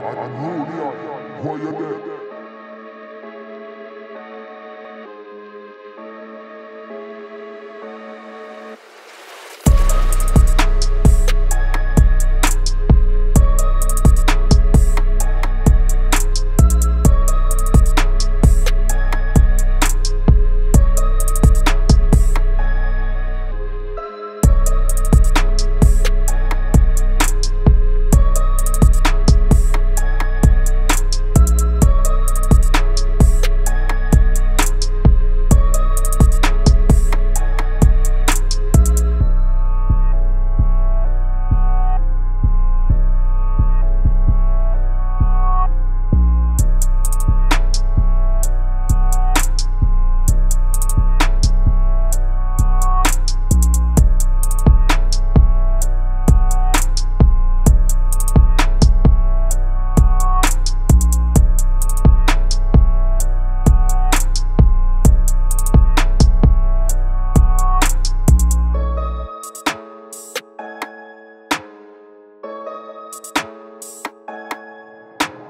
Julian, why you there? Julian, why you there?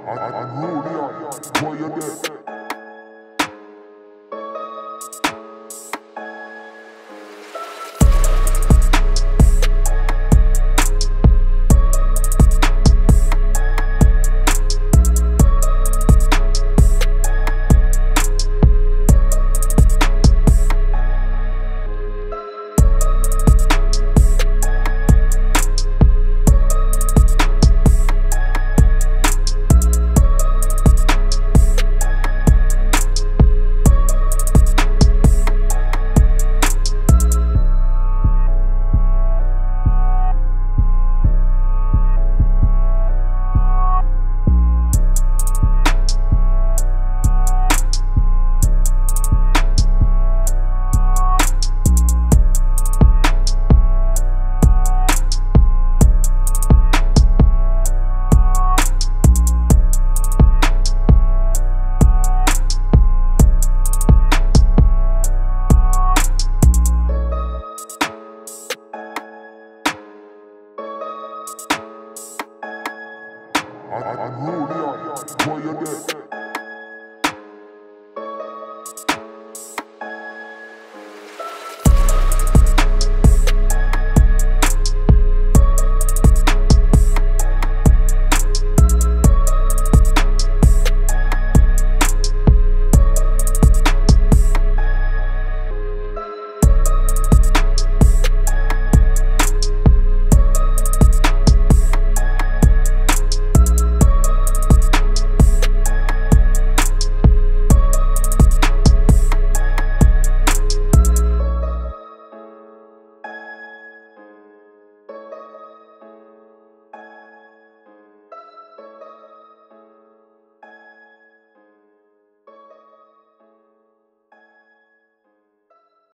I, I, I, Julian, why you there?